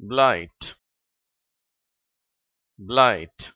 blight. Blight.